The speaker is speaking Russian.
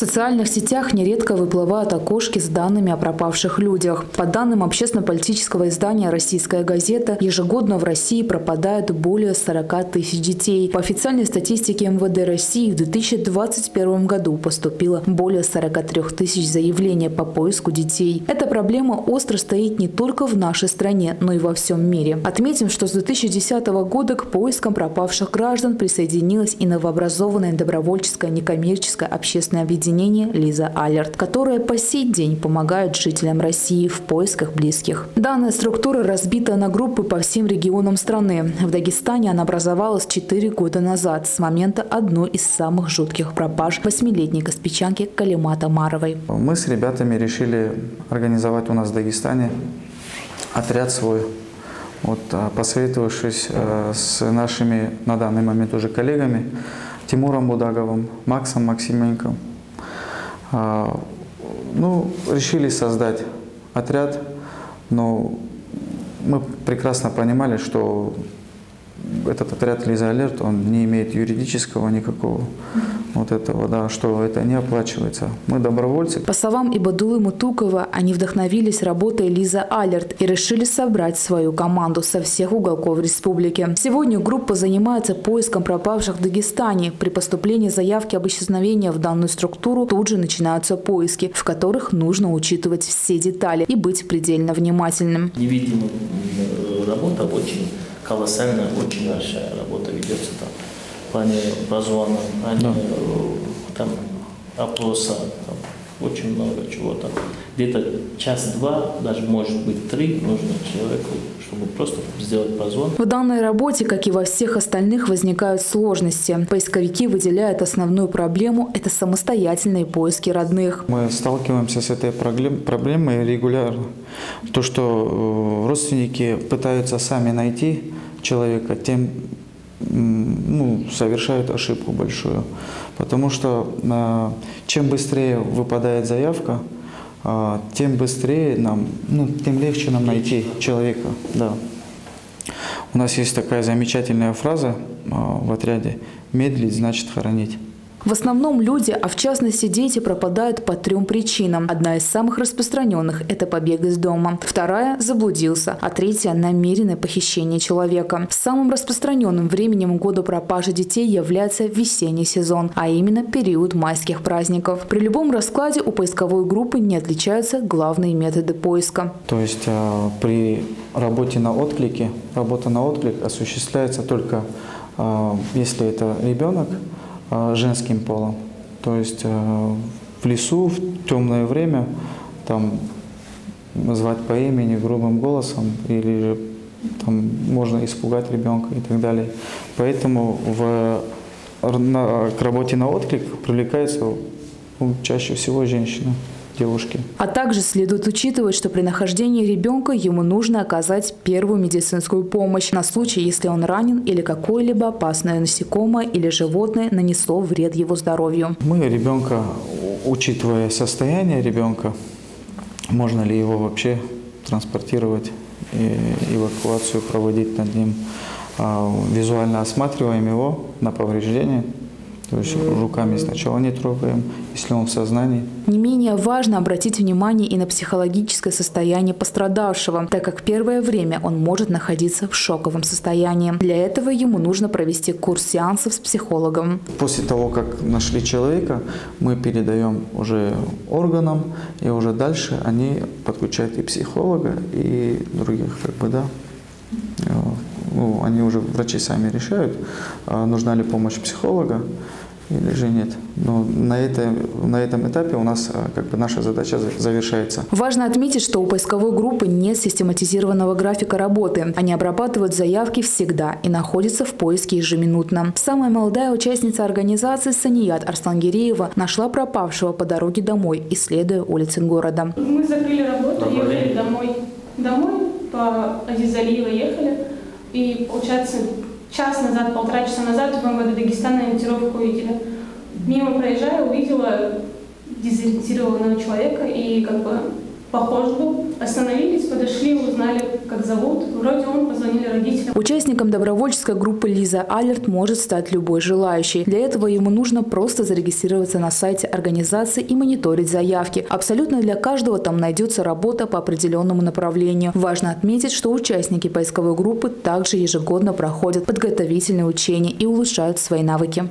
социальных сетях нередко выплывают окошки с данными о пропавших людях. По данным общественно-политического издания «Российская газета», ежегодно в России пропадают более 40 тысяч детей. По официальной статистике МВД России в 2021 году поступило более 43 тысяч заявлений по поиску детей. Эта проблема остро стоит не только в нашей стране, но и во всем мире. Отметим, что с 2010 года к поискам пропавших граждан присоединилась и новообразованная добровольческая некоммерческая общественная объединение «Лиза Алерт», которое по сей день помогает жителям России в поисках близких. Данная структура разбита на группы по всем регионам страны. В Дагестане она образовалась 4 года назад с момента одной из самых жутких пропаж восьмилетней каспичанки Калимата Маровой. Мы с ребятами решили организовать у нас в Дагестане отряд свой. Вот, а, посоветовавшись э, с нашими на данный момент уже коллегами Тимуром Будаговым, Максом Максименко, ну, решили создать отряд, но мы прекрасно понимали, что этот отряд Лиза Алерт, он не имеет юридического никакого вот этого, да, что это не оплачивается. Мы добровольцы. По словам Ибадулы Мутукова, они вдохновились работой Лиза Алерт и решили собрать свою команду со всех уголков республики. Сегодня группа занимается поиском пропавших в Дагестане. При поступлении заявки об исчезновении в данную структуру тут же начинаются поиски, в которых нужно учитывать все детали и быть предельно внимательным. Невидимая работа очень колоссальная, очень большая работа ведется там в плане образования, да. там опроса, там, очень много чего там. Где-то час-два, даже может быть три нужно человеку, чтобы просто сделать позвон. В данной работе, как и во всех остальных, возникают сложности. Поисковики выделяют основную проблему – это самостоятельные поиски родных. Мы сталкиваемся с этой проблемой регулярно. То, что э, родственники пытаются сами найти человека, тем ну, совершают ошибку большую. Потому что э, чем быстрее выпадает заявка, тем быстрее нам, ну, тем легче нам найти человека. Да. У нас есть такая замечательная фраза э, в отряде «медлить значит хоронить». В основном люди, а в частности дети, пропадают по трем причинам. Одна из самых распространенных – это побег из дома. Вторая – заблудился. А третья – намеренное похищение человека. Самым распространенным временем года пропажи детей является весенний сезон, а именно период майских праздников. При любом раскладе у поисковой группы не отличаются главные методы поиска. То есть э, при работе на отклике, работа на отклик осуществляется только э, если это ребенок, женским полом. То есть а, в лесу в темное время там звать по имени грубым голосом или же там можно испугать ребенка и так далее. Поэтому в, на, к работе на отклик привлекается ну, чаще всего женщина девушки. А также следует учитывать, что при нахождении ребенка ему нужно оказать первую медицинскую помощь на случай, если он ранен или какое-либо опасное насекомое или животное нанесло вред его здоровью. Мы ребенка, учитывая состояние ребенка, можно ли его вообще транспортировать и эвакуацию проводить над ним, а, визуально осматриваем его на повреждение – то есть руками сначала не трогаем, если он в сознании. Не менее важно обратить внимание и на психологическое состояние пострадавшего, так как первое время он может находиться в шоковом состоянии. Для этого ему нужно провести курс сеансов с психологом. После того, как нашли человека, мы передаем уже органам, и уже дальше они подключают и психолога, и других, как бы, да, ну, они уже, врачи сами решают, а нужна ли помощь психолога или же нет. Но на, это, на этом этапе у нас а, как бы наша задача завершается. Важно отметить, что у поисковой группы нет систематизированного графика работы. Они обрабатывают заявки всегда и находятся в поиске ежеминутно. Самая молодая участница организации Саният Арслангиреева нашла пропавшего по дороге домой, исследуя улицы города. Мы закрыли работу, ехали домой. Домой по Азизалиева ехали. И, получается, час назад, полтора часа назад в МВД Дагестана ориентировку увидели. Мимо проезжая, увидела дезориентированного человека и как бы похож был остановились, подошли, узнали, как зовут. Вроде он позвонили родителям. Участником добровольческой группы «Лиза Алерт» может стать любой желающий. Для этого ему нужно просто зарегистрироваться на сайте организации и мониторить заявки. Абсолютно для каждого там найдется работа по определенному направлению. Важно отметить, что участники поисковой группы также ежегодно проходят подготовительные учения и улучшают свои навыки.